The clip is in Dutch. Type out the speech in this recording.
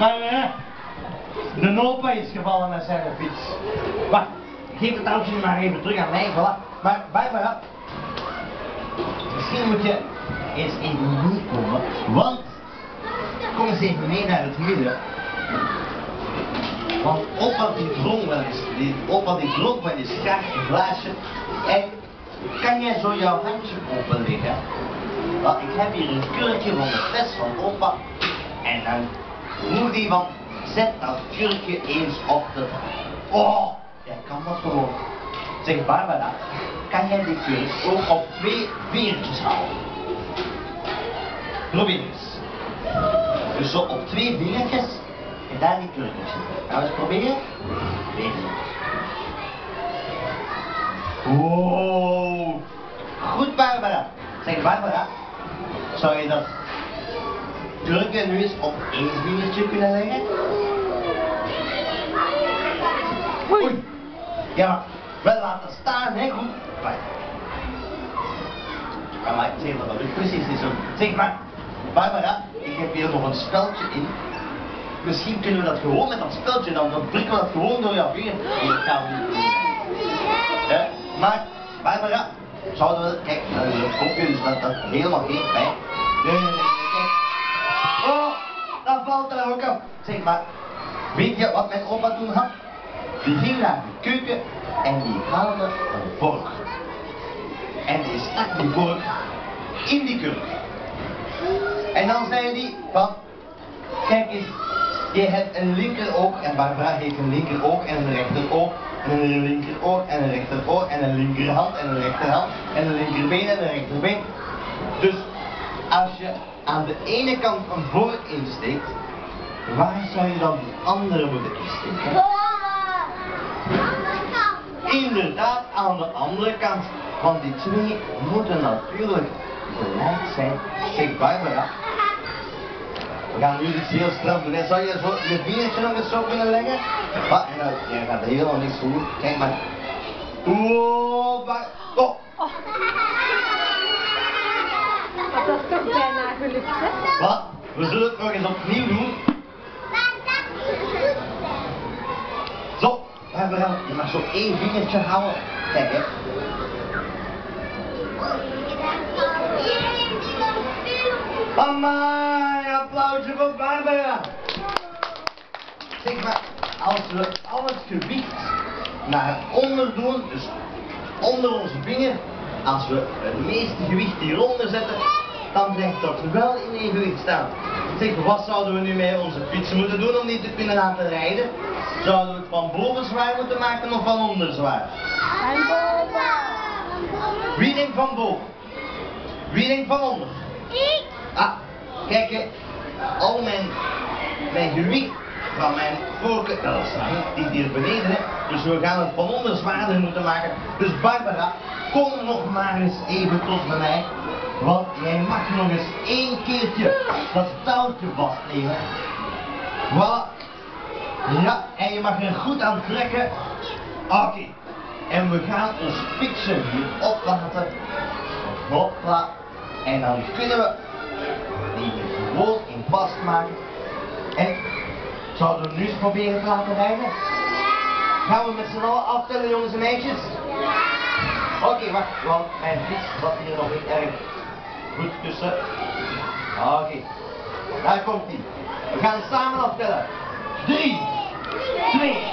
Maar? De nopa is gevallen met zijn fiets. Wacht, geef het touwtje maar even terug aan mij, voilà. Maar, Barbara, misschien moet je eens even meekomen, want kom eens even mee naar het midden. Want opa die dronk wel eens, die, opa die dronk wel eens graag een glaasje. En kan jij zo jouw handje openleggen? Want ik heb hier een kurkje van de fles van opa. En dan moet die van, zet dat kurkje eens op de... Oh, jij kan dat gewoon. Zeg Barbara, kan jij die kurk ook op twee veertjes houden? Probeer eens. Dus zo op twee vingertjes en daar die kurkjes. Gaan we eens proberen? Weer. Wow. Goed Barbara. Zeg Barbara, zou je dat kurkje nu eens op één vingertje kunnen leggen? Oei. Ja, maar wel laten staan, hè? Goed. Maar, ja, maar zeg maar, dat lukt precies niet zo. Zeg maar, Barbara, ik heb hier nog een speldje in. Misschien kunnen we dat gewoon met dat speldje, dan, dan prikken we dat gewoon door jouw vinger. Nee, dat gaan we niet doen. Hè? Maar, Barbara, zouden we, kijk, dat is een kopje, dus dat, dat helemaal geen pijn. Nee, nee, nee, nee, kijk. Oh, dat valt er maar, weet je wat mijn opa toen had? Die ging naar de keuken en die haalde een vork. En die stak die vork in die kurk. En dan zei hij van, kijk eens, je hebt een linkeroog en Barbara heeft een linkeroog en een rechteroog en een linkeroor en een rechteroor en een linkerhand en een rechterhand en een linkerbeen en een rechterbeen. Dus als je aan de ene kant een vork insteekt, waar zou je dan die andere moeten insteken? Inderdaad, aan de andere kant. Want die twee moeten natuurlijk gelijk zijn. Zeg Barbara. We gaan nu iets heel straf doen. En zou je zo je vingertje nog eens zo kunnen leggen? Wat? En jij gaat helemaal niks doen. Kijk maar. Oh, Bar oh. Dat was toch bijna gelukt, hè? Wat? We zullen het nog eens opnieuw doen. Je mag zo één vingertje houden. Kijk hè. Mama, een applausje voor Barbara. Zeg maar, als we al het gewicht naar onder doen, dus onder onze vinger, als we het meeste gewicht hieronder zetten, dan blijft dat wel in evenwicht staan. Zeg, wat zouden we nu met onze fietsen moeten doen om die te kunnen laten rijden? Zouden we het van boven zwaar moeten maken of van onder zwaar? En boven. Wie denkt van boven? Wie denkt van onder? Ik. Ah, kijk hè, al mijn, mijn gewicht van mijn vorken, dat is hier beneden dus we gaan het van onder zwaarder moeten maken. Dus Barbara, kom nog maar eens even tot bij mij, want jij mag nog eens één keertje dat touwtje vastnemen. Voilà. Ja, en je mag er goed aan trekken. Oké. En we gaan ons fietsen hier oplaten. Hopla. En dan kunnen we die gewoon in vastmaken. En zouden we nu eens proberen te laten rijden? Gaan we met z'n allen aftellen, jongens en meisjes? Oké, wacht, want mijn fiets zat hier nog niet erg goed tussen. Oké, daar komt hij. We gaan samen aftellen. Drie, twee,